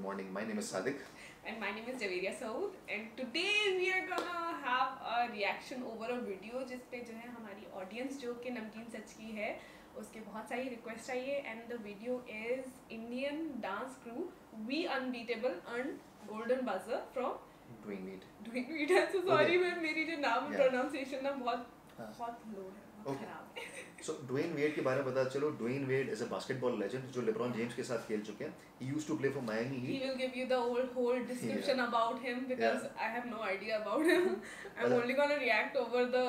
Morning, my name is Sadiq. And my name is Javeria Saud and today we are gonna have a reaction over a video जिस पे जो है हमारी audience जो कि नमकीन सच की है उसके बहुत सारी रिक्वेस्ट आई है and the video is Indian dance crew V unbeatable earn golden buzzer from Doing meat. Doing so sorry मैं मेरी जो नाम. प्रोनाउंसिएशन ना बहुत हाँ. बहुत लो है बहुत. खराब है सो डुन वेड के बारे में बता चलो। Dwyane Wade is a basketball legend जो लेब्रॉन जेम्स के साथ खेल चुके हैं। He used to play for Miami he will give you the whole whole description about him because I have no idea about him I am only gonna react over the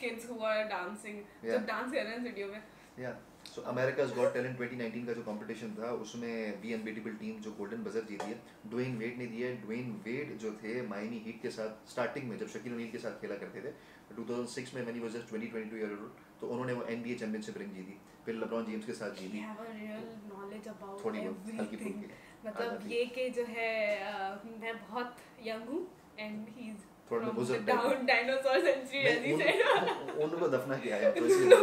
kids who are dancing जब dance कर रहे हैं video में. या So America's Got Talent 2019 का जो competition था उसमें वी अनबीटेबल टीम जो गोल्डन बजर जीती है ड्वेन वेड ने दिया है। ड्वेन वेड जो थे माइमी हीट के साथ स्टार्टिंग में जब शकील ओनील के साथ खेला करते थे 2006 में he was just 20 22 year old तो उन्होंने वो एनबीए चैंपियनशिप रिंग जीती फिर लेब्रॉन जेम्स के साथ जीती। थोड़ी बहुत हल्की फुल्की। मतलब ये कि जो है मैं बहुत यंग हूँ थोड़ा बुज़ुर्ग said. नहीं, उन- उनको दफना किया है तो इसलिए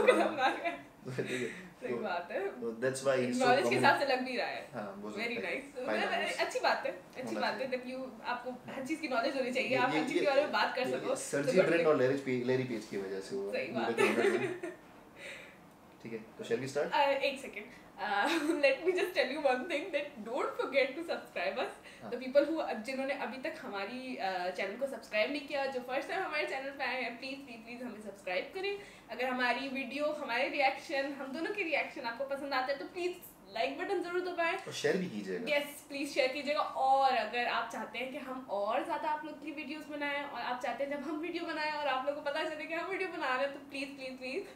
हूँ। है सही तो- बात है. तो that's why he so knowledge के हिसाब से लग भी रहा है. हाँ वो वेरी नाइस अच्छी बात है अच्छी बात है चाहिए। यू आपको हर चीज़ की नॉलेज होनी चाहिए आप हर चीज़ के बारे में बात कर सको सर्जी तो ब्रेन और लेरी पेज लेरी पेज की वजह से वो सही बात लोग ठीक है तो शैल वी स्टार्ट एक second let me just tell you one thing that don't forget to subscribe us हाँ। द पीपल हु जिन्होंने अभी तक हमारी चैनल को सब्सक्राइब नहीं किया जो फ़र्स्ट टाइम हमारे चैनल पे आए हैं प्लीज़ प्लीज़ प्लीज़ हमें सब्सक्राइब करें। अगर हमारी वीडियो हमारे रिएक्शन हम दोनों के रिएक्शन आपको पसंद आते हैं तो प्लीज़ लाइक बटन ज़रूर दबाएँ। और शेयर भी कीजिएगा। यस प्लीज़ शेयर कीजिएगा। और अगर आप चाहते हैं कि हम और ज़्यादा आप लोग की वीडियोस बनाएँ और आप चाहते हैं जब हम वीडियो बनाएँ और आप लोगों को पता चले कि हम वीडियो बना रहे हैं तो प्लीज़ प्लीज़ प्लीज़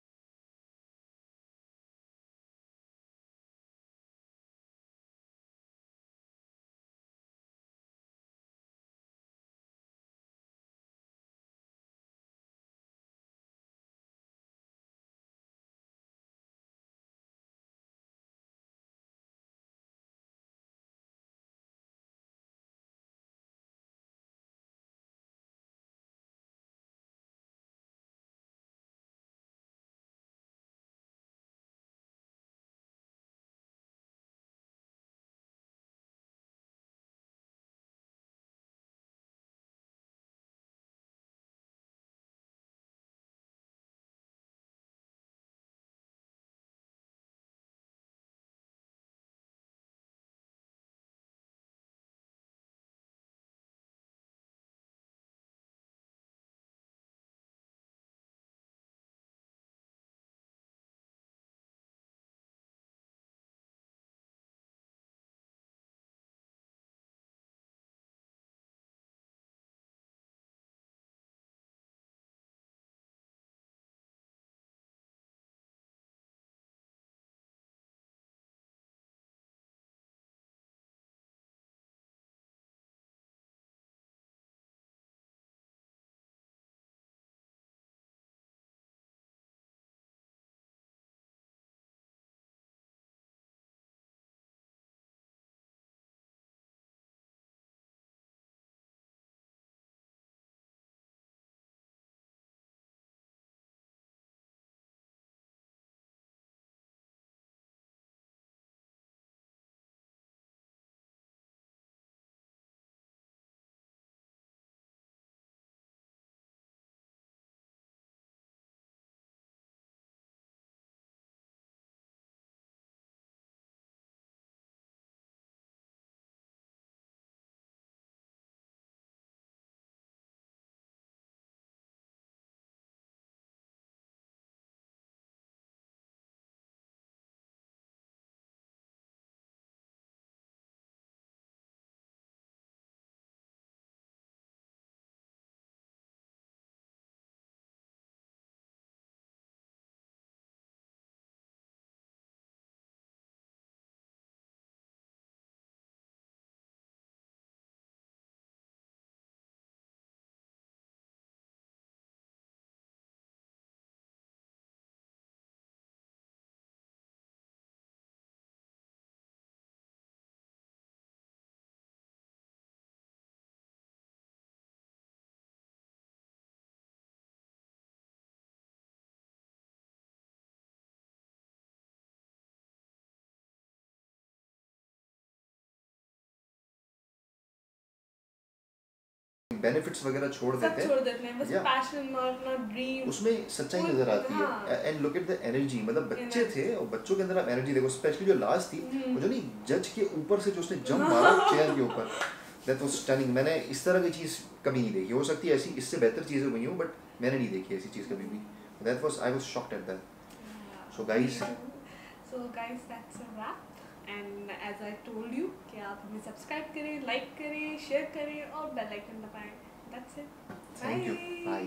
बेनिफिट्स वगैरह छोड़ देते छोड़ हैं देते हैं बस. पैशन और अपना ड्रीम उसमें सच्चाई नज़र आती हाँ। And look at the energy मतलब बच्चे. थे और बच्चों के अंदर आप एनर्जी देखो स्पेशली जो लास्ट थी हम्म। वो जो नहीं जज के ऊपर से जो उसने जंप मारा चेयर के ऊपर दैट वाज स्टनिंग मैंने इस तरह की चीज़ कभी नहीं देखी हो सकती है ऐसी इससे बेहतर चीज़ें हुई हो बट मैंने नहीं देखी ऐसी चीज़ कभी भी that was I was shocked at that So, guys- so guys that's a wrap and as I told you कि आप हमें सब्सक्राइब करें लाइक करें शेयर करें और बेल आइकन दबाएँ। That's it bye